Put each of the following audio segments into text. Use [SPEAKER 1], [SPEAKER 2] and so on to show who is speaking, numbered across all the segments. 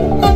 [SPEAKER 1] Thank.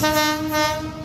[SPEAKER 1] Thank you.